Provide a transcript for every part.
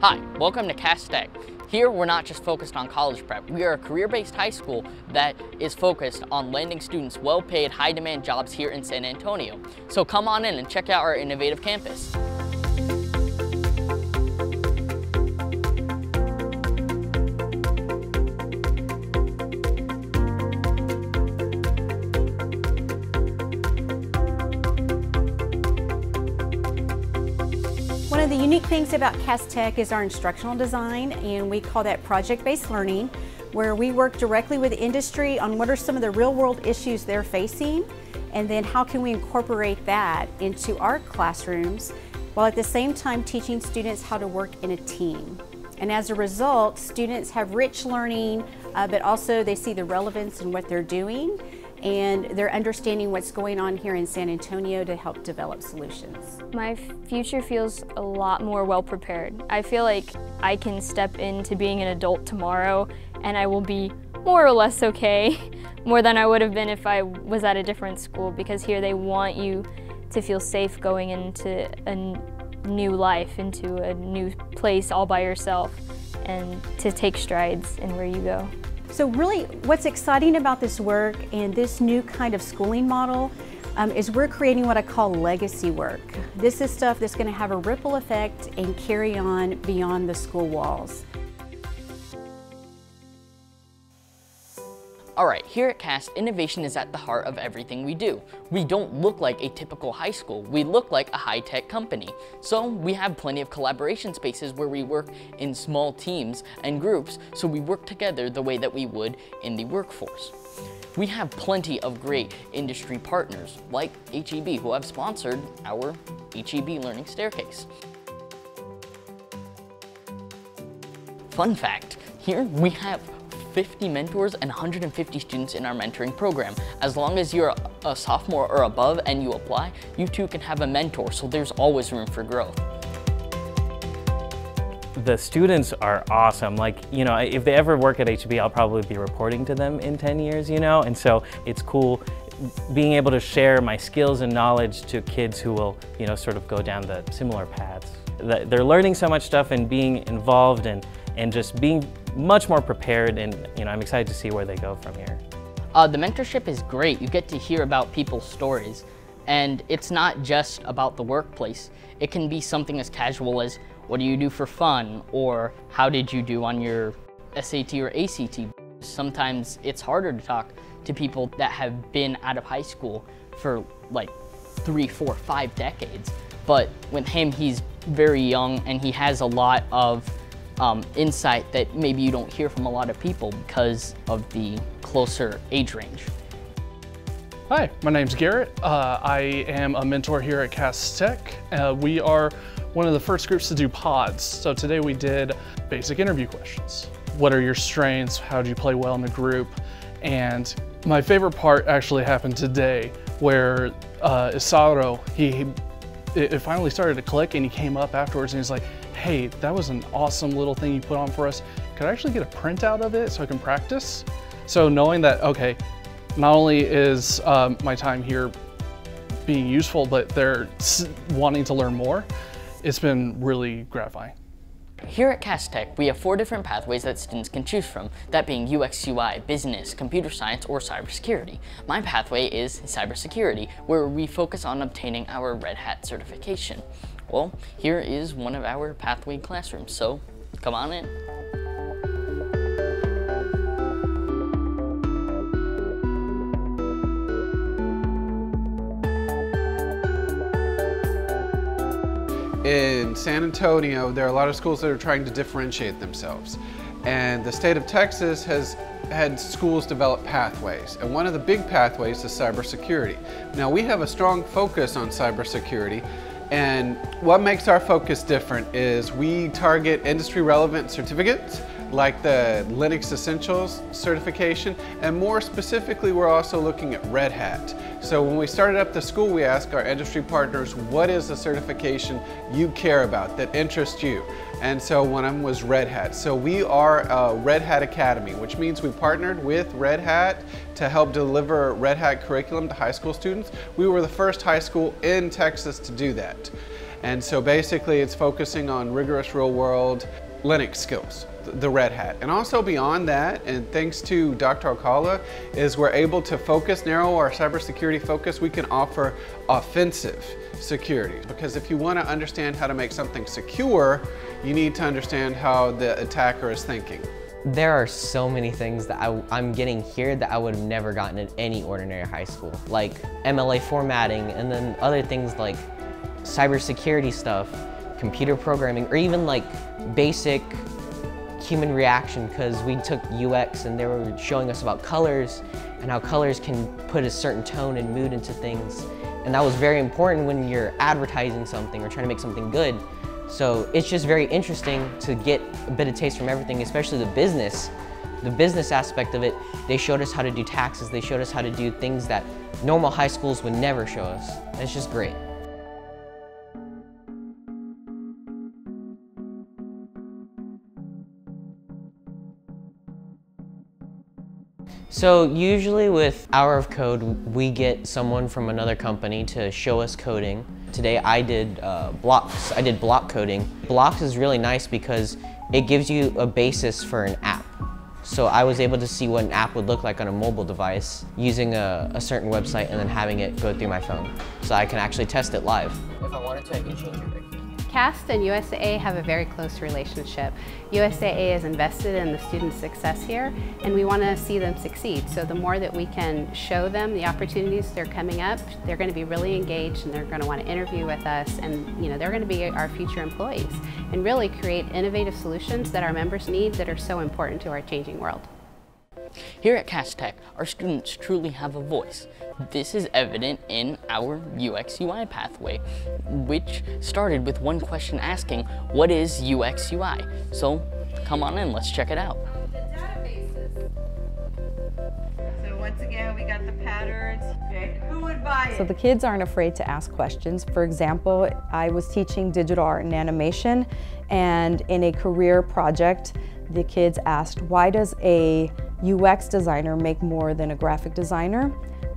Hi, welcome to CAST Tech. Here, we're not just focused on college prep. We are a career-based high school that is focused on landing students well-paid, high-demand jobs here in San Antonio. So come on in and check out our innovative campus. One of the unique things about CAST Tech is our instructional design, and we call that project-based learning, where we work directly with industry on what are some of the real-world issues they're facing, and then how can we incorporate that into our classrooms, while at the same time teaching students how to work in a team. And as a result, students have rich learning, uh, but also they see the relevance in what they're doing, and they're understanding what's going on here in San Antonio to help develop solutions. My future feels a lot more well prepared. I feel like I can step into being an adult tomorrow and I will be more or less okay, more than I would have been if I was at a different school because here they want you to feel safe going into a new life, into a new place all by yourself and to take strides in where you go. So really what's exciting about this work and this new kind of schooling model um, is we're creating what I call legacy work. This is stuff that's going to have a ripple effect and carry on beyond the school walls. Alright, here at CAST, innovation is at the heart of everything we do. We don't look like a typical high school, we look like a high-tech company. So we have plenty of collaboration spaces where we work in small teams and groups, so we work together the way that we would in the workforce. We have plenty of great industry partners, like HEB, who have sponsored our HEB Learning Staircase. Fun fact, here we have 50 mentors and 150 students in our mentoring program. As long as you're a sophomore or above and you apply, you too can have a mentor, so there's always room for growth. The students are awesome. Like, you know, if they ever work at HEB, I'll probably be reporting to them in 10 years, you know? And so it's cool being able to share my skills and knowledge to kids who will, you know, sort of go down the similar paths. They're learning so much stuff and being involved and, and just being much more prepared and you know, I'm excited to see where they go from here. Uh, the mentorship is great. You get to hear about people's stories. And it's not just about the workplace. It can be something as casual as what do you do for fun or how did you do on your SAT or ACT. Sometimes it's harder to talk to people that have been out of high school for like three, four, five decades. But with him, he's very young and he has a lot of um, insight that maybe you don't hear from a lot of people because of the closer age range. Hi, my name's Garrett. Uh, I am a mentor here at CAST Tech. Uh, we are one of the first groups to do pods. So today we did basic interview questions. What are your strengths? How do you play well in a group? And my favorite part actually happened today where uh, Isaro, he, it finally started to click and he came up afterwards and he's like, hey, that was an awesome little thing you put on for us. Could I actually get a printout of it so I can practice? So knowing that, okay, not only is um, my time here being useful, but they're wanting to learn more, it's been really gratifying. Here at CAST Tech, we have four different pathways that students can choose from, that being UX UI, business, computer science, or cybersecurity. My pathway is cybersecurity, where we focus on obtaining our Red Hat certification. Well, here is one of our pathway classrooms, so come on in. In San Antonio, there are a lot of schools that are trying to differentiate themselves. And the state of Texas has had schools develop pathways. And one of the big pathways is cybersecurity. Now we have a strong focus on cybersecurity and what makes our focus different is we target industry relevant certificates like the Linux Essentials certification, and more specifically, we're also looking at Red Hat. So when we started up the school, we asked our industry partners, what is the certification you care about that interests you? And so one of them was Red Hat. So we are a Red Hat Academy, which means we partnered with Red Hat to help deliver Red Hat curriculum to high school students. We were the first high school in Texas to do that. And so basically it's focusing on rigorous real world Linux skills, the Red Hat. And also beyond that, and thanks to Dr. Alcala, is we're able to focus, narrow our cybersecurity focus. We can offer offensive security. Because if you want to understand how to make something secure, you need to understand how the attacker is thinking. There are so many things that I, am getting here that I would have never gotten in any ordinary high school, like MLA formatting and then other things like cybersecurity stuff, computer programming, or even like basic human reaction because we took UX and they were showing us about colors and how colors can put a certain tone and mood into things. And that was very important when you're advertising something or trying to make something good. So it's just very interesting to get a bit of taste from everything, especially the business. The business aspect of it, they showed us how to do taxes, they showed us how to do things that normal high schools would never show us. It's just great. So usually with Hour of Code, we get someone from another company to show us coding. Today I did uh, blocks, I did block coding. Blocks is really nice because it gives you a basis for an app. So I was able to see what an app would look like on a mobile device using a, a certain website and then having it go through my phone. So I can actually test it live. If I wanted to, I can change it CAST and USAA have a very close relationship. USAA is invested in the students' success here and we want to see them succeed. So the more that we can show them the opportunities that are coming up, they're going to be really engaged and they're going to want to interview with us and you know they're going to be our future employees and really create innovative solutions that our members need that are so important to our changing world. Here at CAST Tech, our students truly have a voice. This is evident in our UX UI pathway, which started with one question asking, what is UX UI? So come on in, let's check it out. So once again, we got the patterns. Okay. Who would buy it? So the kids aren't afraid to ask questions. For example, I was teaching digital art and animation, and in a career project, the kids asked, why does a UX designer make more than a graphic designer?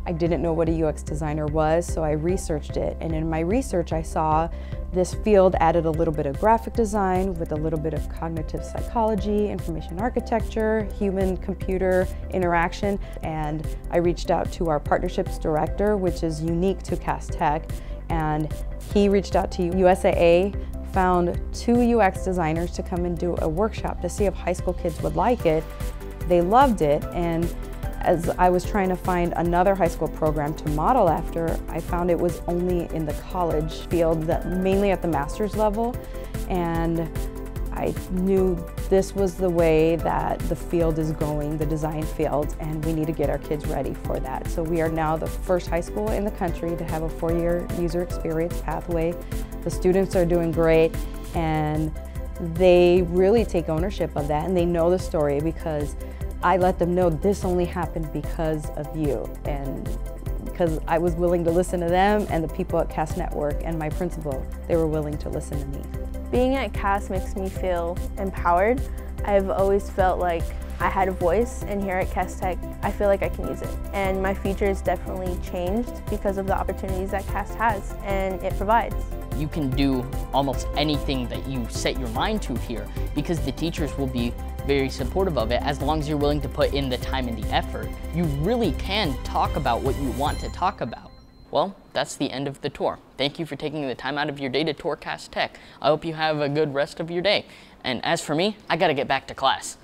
I didn't know what a UX designer was, so I researched it. And in my research, I saw this field added a little bit of graphic design with a little bit of cognitive psychology, information architecture, human-computer interaction. And I reached out to our partnerships director, which is unique to CAST Tech. And he reached out to USAA found two UX designers to come and do a workshop to see if high school kids would like it. They loved it and as I was trying to find another high school program to model after, I found it was only in the college field, mainly at the master's level. And I knew this was the way that the field is going, the design field, and we need to get our kids ready for that. So we are now the first high school in the country to have a four-year user experience pathway. The students are doing great, and they really take ownership of that, and they know the story because I let them know this only happened because of you, and because I was willing to listen to them and the people at CAST Network and my principal, they were willing to listen to me. Being at CAST makes me feel empowered. I've always felt like I had a voice and here at CAST Tech, I feel like I can use it. And my future is definitely changed because of the opportunities that CAST has and it provides. You can do almost anything that you set your mind to here because the teachers will be very supportive of it as long as you're willing to put in the time and the effort. You really can talk about what you want to talk about. Well, that's the end of the tour. Thank you for taking the time out of your day to tour CAST Tech. I hope you have a good rest of your day. And as for me, I gotta get back to class.